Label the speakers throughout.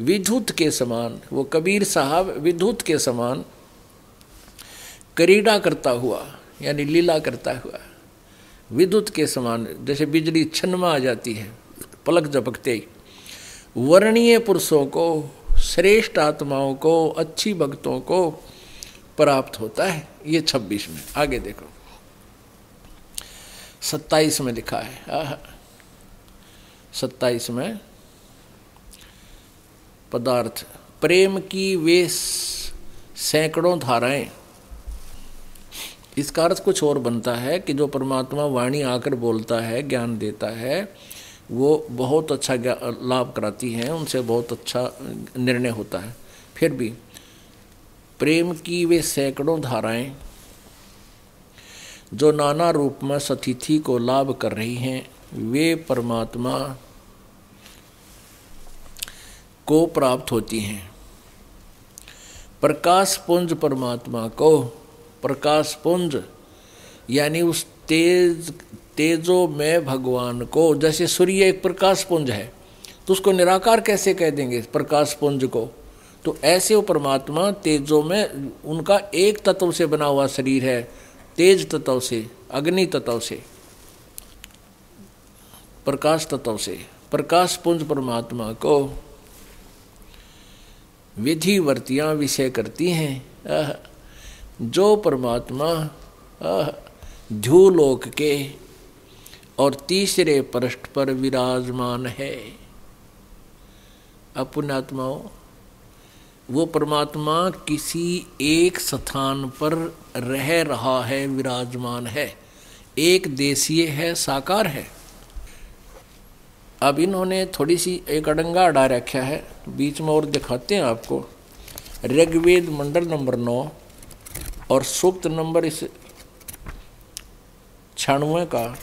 Speaker 1: विद्युत के समान, वो कबीर साहब विद्युत के समान करीडा करता हुआ, यानी लीला करता हुआ विद्युत के समान, जैसे बिजली छन में आ जाती है, पलक झपकते ही, वर्णीय पुरुषों को, श्रेष्ठ आत्माओं को, अच्छी भक्तों को प्राप्त होता है, ये छब्बीस में, आगे देखो। सत्ताईस में लिखा है सत्ताईस में पदार्थ। प्रेम की वे सैकड़ों धाराएँ। इसका अर्थ कुछ और बनता है कि जो परमात्मा वाणी आकर बोलता है, ज्ञान देता है, वो बहुत अच्छा लाभ कराती हैं, उनसे बहुत अच्छा निर्णय होता है। फिर भी, प्रेम की वे सैकड़ों धाराएँ, जो नाना रूप में सतिथि को लाभ कर रही हैं, वे परमात्मा को प्राप्त होती हैं। प्रकाश पुंज परमात्मा को, प्रकाश पुंज, यानी उस तेज, तेजो में भगवान को, जैसे सूर्य एक प्रकाश पुंज है तो उसको निराकार कैसे कह देंगे प्रकाश पुंज को? तो ऐसे वो परमात्मा तेजो में, उनका एक तत्व से बना हुआ शरीर है, तेज तत्व से, अग्नि तत्व से, प्रकाश तत्व से, प्रकाश पुंज परमात्मा को विधिवर्तियाँ विषय करती हैं। जो परमात्मा ध्यूलोक के और तीसरे पृष्ठ पर विराजमान है। अपुण्यात्माओं वो परमात्मा किसी एक स्थान पर रह रहा है, विराजमान है। एक देशीय है, साकार है। अब इन्होंने थोड़ी सी एक अडंगा अड़ा रखा है। बीच में और दिखाते हैं आपको। ऋग्वेद मंडल नंबर नौ और सूक्त नंबर इस छियानवे का।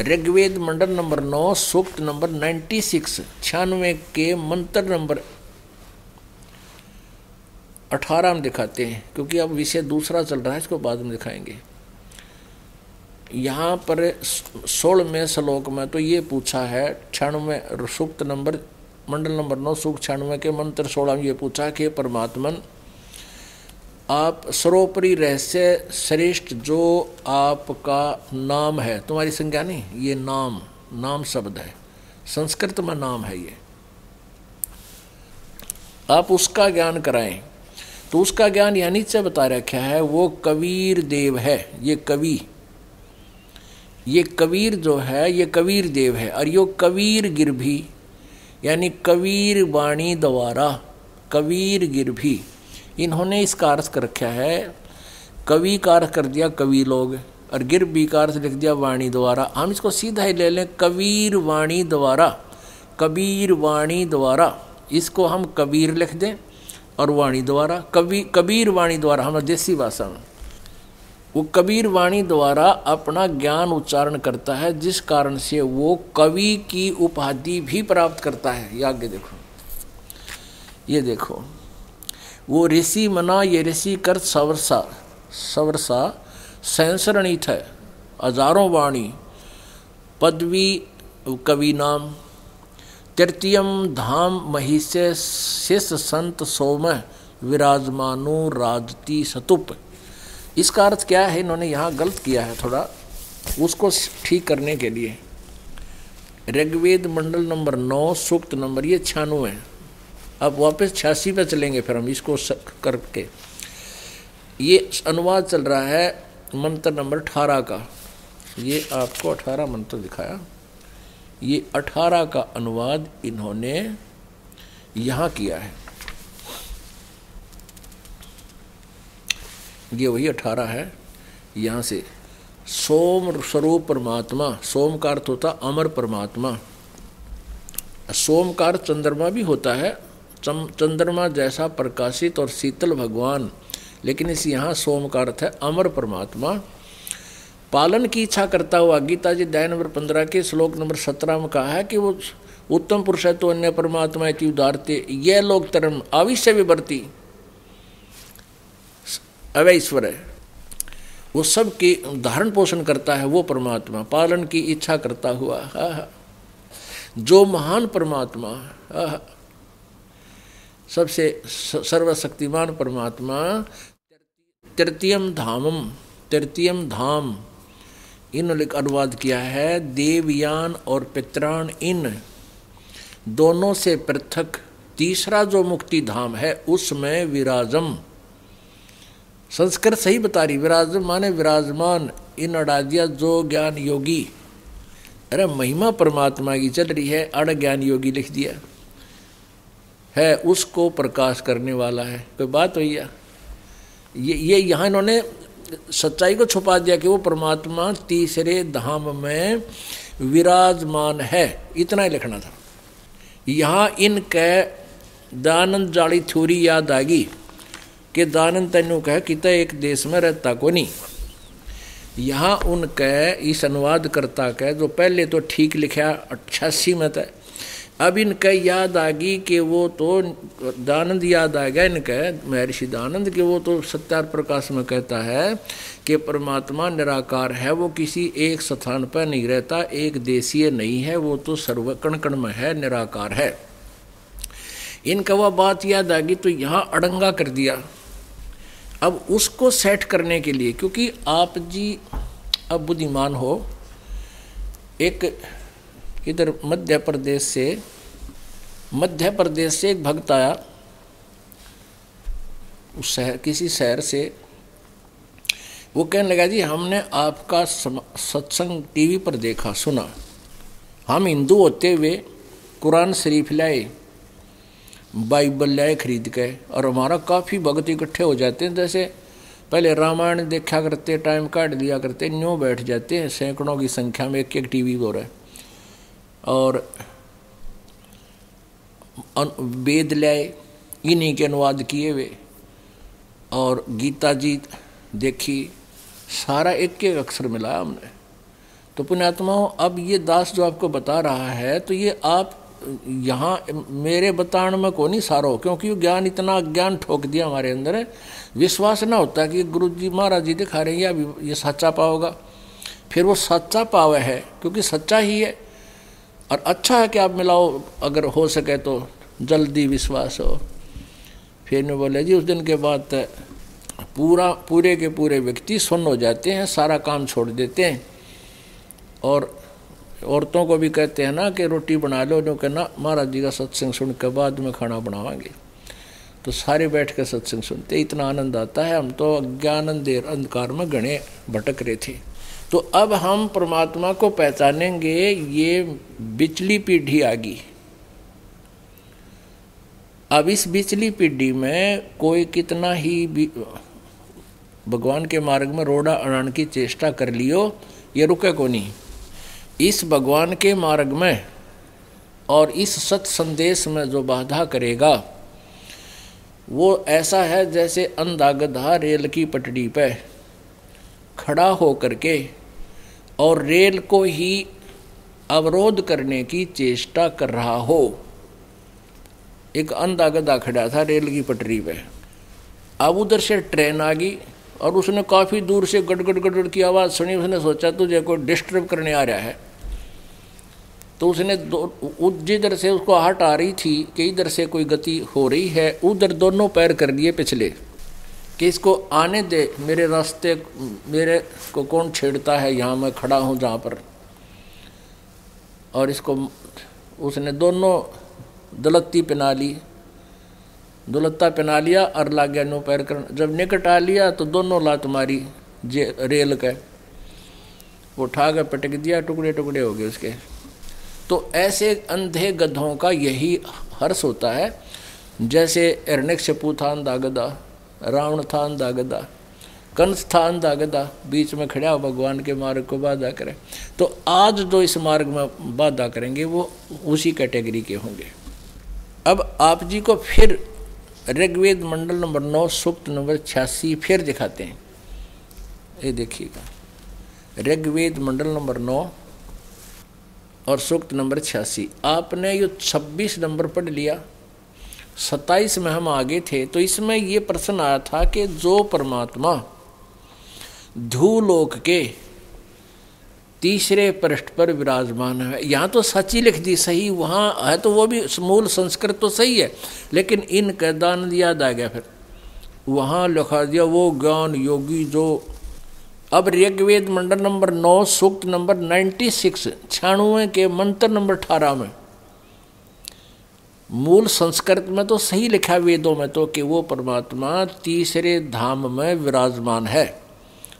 Speaker 1: ऋग्वेद मंडल नंबर नौ, सूक्त नंबर नाइन्टी सिक्स छियानवे के मंत्र नंबर अठारह में दिखाते हैं, क्योंकि अब विषय दूसरा चल रहा है, इसको बाद में दिखाएँगे। यहाँ पर सोलहवें श्लोक में तो ये पूछा है, छियानवे सूक्त नंबर, मंडल नंबर नौ सूख छियानवे के मंत्र सोलह में ये पूछा कि परमात्मन, आप सर्वोपरि रहस्य श्रेष्ठ जो आपका नाम है, तुम्हारी संज्ञा नहीं, ये नाम नाम शब्द है, संस्कृत में नाम है ये। आप उसका ज्ञान कराएँ तो उसका ज्ञान यहाँ नीचे बता रखा है, वो कबीर देव है, ये कवि। ये कबीर जो है, ये कबीर देव है, और यो कबीर गिरभी यानी कबीर वाणी द्वारा, कबीर गिरभी इन्होंने इसका अर्थ कर रखा है। कवि का अर्थ कर दिया, कवि लोग, और गिरभी का अर्थ लिख दिया वाणी द्वारा। हम इसको सीधा ही ले लें, कबीर वाणी द्वारा, कबीर वाणी द्वारा। इसको हम कबीर लिख दें, और वाणी द्वारा, कवि, कबीर वाणी द्वारा, हम देसी भाषा में। वो कबीर वाणी द्वारा अपना ज्ञान उच्चारण करता है, जिस कारण से वो कवि की उपाधि भी प्राप्त करता है। ये आगे देखो। ये देखो। वो ऋषि मना ये ऋषि कर सवरसा। सवरसा सैंसरणित है। हज़ारों वाणी। पदवी कवि नाम। तृतीयम धाम महिष्य शिष संत सोम विराजमानु राजती सतुप। इसका अर्थ क्या है? इन्होंने यहाँ गलत किया है थोड़ा। उसको ठीक करने के लिए। ऋग्वेद मंडल नंबर नौ, सूक्त नंबर, ये छियानवे है। अब वापस छियासी पे चलेंगे फिर हम इसको करके। ये अनुवाद चल रहा है मंत्र नंबर अठारह का। ये आपको अठारह मंत्र दिखाया। ये अठारह का अनुवाद इन्होंने यहाँ किया है। ये वही अठारह है, यहाँ से। सोम स्वरूप परमात्मा, सोम का अर्थ होता अमर परमात्मा। सोम का अर्थ चंद्रमा भी होता है चंद्रमा जैसा प्रकाशित और शीतल भगवान, लेकिन इस यहाँ सोम का अर्थ है अमर परमात्मा। पालन की इच्छा करता हुआ गीता जी अध्याय नंबर पंद्रह के श्लोक नंबर सत्रह में कहा है कि वो उत्तम पुरुष है तो अन्य परमात्मा इति उदारते यह लोग तरम अविश्य विवर्ती। अवैश्वर है। वो सब की धारण पोषण करता है वो परमात्मा, पालन की इच्छा करता हुआ। जो महान परमात्मा सबसे सर्वशक्तिमान परमात्मा, तृतीयम धामम, तृतीयम धाम। इन अनुवाद किया है, देवयान और पित्राण इन दोनों से पृथक। तीसरा जो मुक्ति धाम है, उसमें विराजम। संस्कृत सही बता रही, विराजमान माने विराजमान। इन अड़ादिया जो ज्ञान योगी। अरे महिमा परमात्मा की चल रही है, अड़ ज्ञान योगी लिख दिया। है, उसको प्रकाश करने वाला है। कोई बात है ये ये यहाँ इन्होंने सच्चाई को छुपा दिया कि वो परमात्मा तीसरे धाम में विराजमान है। इतना ही लिखना था। यहाँ इनके दानंद जाली थ्योरी याद आ गई कि दानंद तेनू कह कि एक देश में रहता को नहीं। यहाँ उनके इस अनुवाद करता के जो पहले तो ठीक लिखा, अट्ठासी में था। अब इनका याद आ गई कि वो तो दानंद याद आ गया इनके, महर्षि दानंद, के वो तो सत्यार प्रकाश में कहता है कि परमात्मा निराकार है, वो किसी एक स्थान पर नहीं रहता, एक देशीय नहीं है, वो तो सर्व कण कण में है, निराकार है। इनका वह बात याद आ गई तो यहाँ अड़ंगा कर दिया। अब उसको सेट करने के लिए, क्योंकि आप जी अब बुद्धिमान हो, एक इधर मध्य प्रदेश से, मध्य प्रदेश से एक भक्त आया, उस शहर, किसी शहर से, वो कहने लगा, जी, हमने आपका सत्संग टीवी पर देखा, सुना। हम हिंदू होते हुए कुरान शरीफ लाए बाइबल लाए खरीद के, और हमारा काफ़ी भगत इकट्ठे हो जाते हैं। जैसे पहले रामायण देखा करते, टाइम काट दिया करते, न्यों बैठ जाते हैं, सैकड़ों की संख्या में एक एक टीवी हो रहा है। और वेद लाए इन्हीं के अनुवाद किए हुए। और गीता जी देखी, सारा एक एक अक्षर मिला हमने। तो पुण्यात्माओं, अब ये दास जो आपको बता रहा है तो ये आप यहाँ मेरे बताण में को नहीं सारो, क्योंकि ज्ञान इतना ज्ञान ठोक दिया हमारे अंदर है। विश्वास ना होता कि गुरु जी महाराज जी दिखा रहे हैं, या ये सच्चा पाओगा फिर वो सच्चा पावे है, क्योंकि सच्चा ही है। और अच्छा है कि आप मिलाओ, अगर हो सके तो जल्दी विश्वास हो। फिर ने बोले, जी, उस दिन के बाद पूरा, पूरे के पूरे व्यक्ति सुन हो जाते हैं, सारा काम छोड़ देते हैं। और औरतों को भी कहते हैं ना कि रोटी बना लो, जो कहना, महाराज जी का सत्संग सुन के बाद में खाना बनावाएँगे तो सारे बैठ कर सत्संग सुनते, इतना आनंद आता है। हम तो अज्ञानंद अंधकार में गणे भटक रहे थे। तो अब हम परमात्मा को पहचानेंगे, ये बिचली पीढ़ी आ गई। अब इस बिचली पीढ़ी में कोई कितना ही भगवान के मार्ग में रोड़ा अड़ान की चेष्टा कर लियो, ये रुके को नहीं। इस भगवान के मार्ग में और इस सत संदेश में जो बाधा करेगा, वो ऐसा है जैसे अंधा गधा रेल की पटड़ी पे खड़ा हो करके और रेल को ही अवरोध करने की चेष्टा कर रहा हो। एक अंधा गधा खड़ा था रेल की पटरी पे। अब उधर से ट्रेन आ गई और उसने काफ़ी दूर से गड़गड़ गड़गड़ की आवाज़ सुनी। उसने सोचा, तुझे कोई डिस्टर्ब करने आ रहा है। तो उसने जिधर से उसको हट आ रही थी कि इधर से कोई गति हो रही है, उधर दोनों पैर कर लिए पिछले कि इसको आने दे, मेरे रास्ते, मेरे को कौन छेड़ता है, यहाँ मैं खड़ा हूँ जहाँ पर। और इसको उसने दोनों दलत्ती पहना ली। दुलत्ता पहना लिया और ला गया नो पैर कर, जब निकट आ लिया तो दोनों लात मारी जे, रेल का। वो कर पटक दिया टुकड़े टुकड़े हो गए उसके। तो ऐसे अंधे गधों का यही हर्ष होता है, जैसे शपू था अंधा गदा रावण था अंधा गदा कंस था अंधा गदा बीच में खड़ा हो भगवान के मार्ग को बाधा करे। तो आज जो इस मार्ग में बाधा करेंगे, वो उसी कैटेगरी के होंगे। अब आप जी को फिर ऋग्वेद मंडल नंबर नौ, सूक्त नंबर छियासी फिर दिखाते हैं। ये देखिएगा। ऋग्वेद मंडल नंबर नौ और सूक्त नंबर छियासी। आपने ये छब्बीस नंबर पढ़ लिया, सत्ताईस में हम आगे थे तो इसमें ये प्रश्न आया था कि जो परमात्मा धूलोक के तीसरे पृष्ठ पर विराजमान है। यहाँ तो सची लिख दी, सही वहाँ है तो वो भी मूल संस्कृत तो सही है, लेकिन इन दान याद आ गया फिर। वहाँ लिखा दिया, वो ज्ञान योगी जो अब ऋग्वेद मंडल नंबर नौ, सूक्त नंबर नाइन्टी सिक्स छियानवे के मंत्र नंबर अठारह में। मूल संस्कृत में तो सही लिखा वेदों में तो कि वो परमात्मा तीसरे धाम में विराजमान है।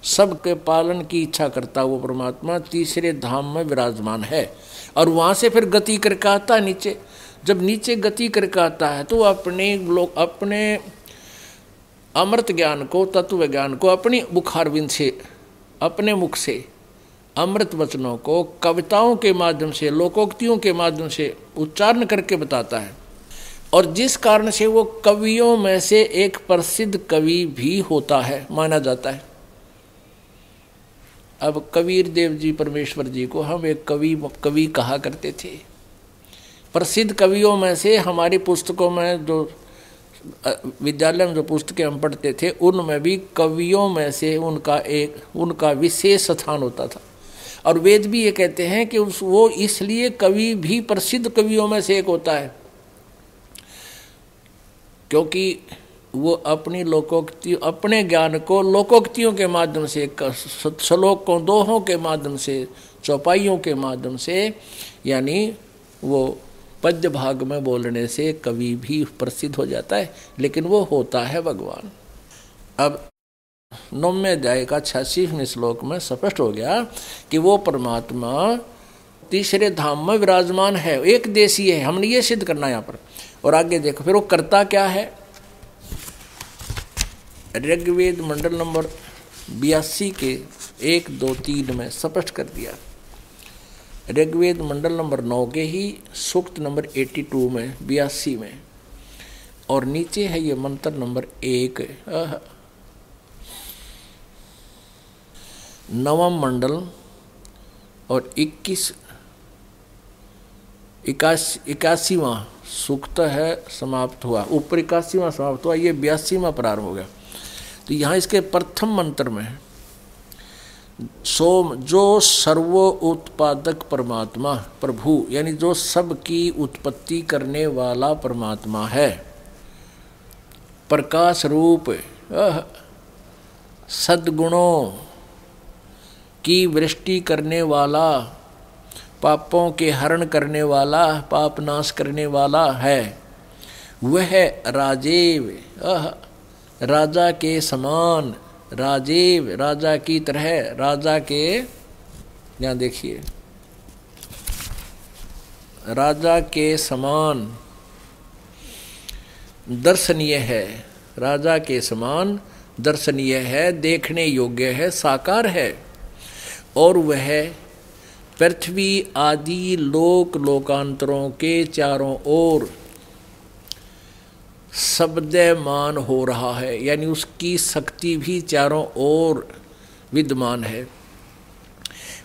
Speaker 1: सबके पालन की इच्छा करता वो परमात्मा तीसरे धाम में विराजमान है। और वहाँ से फिर गति करके आता नीचे। जब नीचे गति करके आता है तो अपने लोग, अपने अमृत ज्ञान को, तत्व ज्ञान को अपनी बुखारविंद से अपने मुख से अमृत वचनों को कविताओं के माध्यम से, लोकोक्तियों के माध्यम से उच्चारण करके बताता है। और जिस कारण से वो कवियों में से एक प्रसिद्ध कवि भी होता है, माना जाता है। अब कबीर देव जी परमेश्वर जी को हम एक कवि कवि कहा करते थे। प्रसिद्ध कवियों में से हमारी पुस्तकों में जो विद्यालय में जो पुस्तकें हम पढ़ते थे, उनमें भी कवियों में से उनका एक, उनका विशेष स्थान होता था। और वेद भी ये कहते हैं कि उस, वो इसलिए कवि भी प्रसिद्ध कवियों में से एक होता है। क्योंकि वो अपनी लोकोक्ति, अपने ज्ञान को लोकोक्तियों के माध्यम से श्लोकों दोहों के माध्यम से, चौपाइयों के माध्यम से, यानी वो पद्य भाग में बोलने से कवि भी प्रसिद्ध हो जाता है, लेकिन वो होता है भगवान। अब नौवे अध्याय का छियासीवें श्लोक में स्पष्ट हो गया कि वो परमात्मा तीसरे धाम में विराजमान है एक देशी है, हमने ये सिद्ध करना यहाँ पर। और आगे देखो, फिर वो करता क्या है? ऋग्वेद मंडल नंबर बयासी के एक दो तीन में स्पष्ट कर दिया। ऋग्वेद मंडल नंबर नौ के ही सूक्त नंबर एटी टू में, बयासी में, और नीचे है ये मंत्र नंबर एक। नवम मंडल और इक्कीस, इक्यासी, इक्यासीवा सूक्त है, समाप्त हुआ। ऊपर इक्यासीवा समाप्त हुआ, ये बयासीवा प्रारंभ हो गया। तो यहाँ इसके प्रथम मंत्र में सोम, जो सर्व उत्पादक परमात्मा, प्रभु, यानी जो सबकी उत्पत्ति करने वाला परमात्मा है। प्रकाश रूप सद्गुणों की वृष्टि करने वाला, पापों के हरण करने वाला, पाप नाश करने वाला है। वह राजेव राजा के समान राजीव, राजा की तरह, राजा के, यहाँ देखिए। राजा के समान दर्शनीय है। राजा के समान दर्शनीय है, देखने योग्य है, साकार है। और वह पृथ्वी आदि लोक लोकांतरों के चारों ओर शब्दमान हो रहा है, यानी उसकी शक्ति भी चारों ओर विद्यमान है।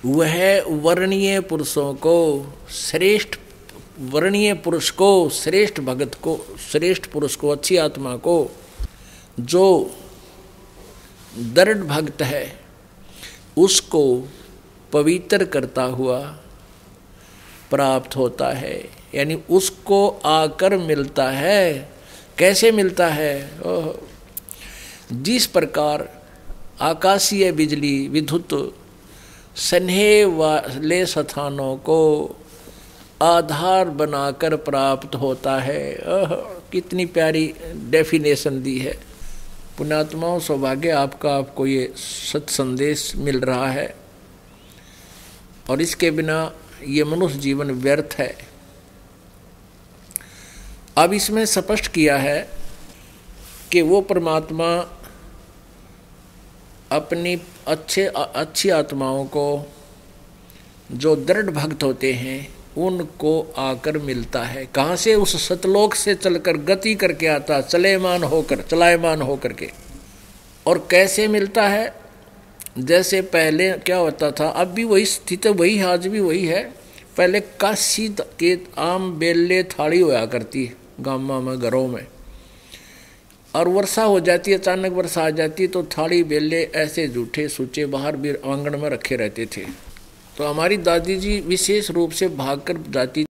Speaker 1: वह वर्णीय पुरुषों को श्रेष्ठ, वर्णीय पुरुष को श्रेष्ठ भगत को, श्रेष्ठ पुरुष को, अच्छी आत्मा को, जो दृढ़ भक्त है, उसको पवित्र करता हुआ प्राप्त होता है। यानी उसको आकर मिलता है कैसे मिलता है? ओह। जिस प्रकार आकाशीय बिजली विद्युत स्नेह वाले स्थानों को आधार बनाकर प्राप्त होता है। ओह, कितनी प्यारी डेफिनेशन दी है। पुणात्माओं सौभाग्य आपका आपको ये सत संदेश मिल रहा है। और इसके बिना ये मनुष्य जीवन व्यर्थ है। अब इसमें स्पष्ट किया है कि वो परमात्मा अपनी अच्छे, अच्छी आत्माओं को जो दृढ़ भक्त होते हैं, उनको आकर मिलता है। कहाँ से? उस सतलोक से चलकर, गति करके आता, चलेमान होकर, चलायमान होकर के। और कैसे मिलता है? जैसे पहले क्या होता था, अब भी वही स्थिति, वही आज भी वही है। पहले काशी के आम बेले थाली होया करती है। गामा में घरों में। और वर्षा हो जाती है, अचानक वर्षा आ जाती तो थाली, बेले ऐसे जूठे सूचे बाहर भी आँगन में रखे रहते थे। तो हमारी दादी जी विशेष रूप से भागकर जाती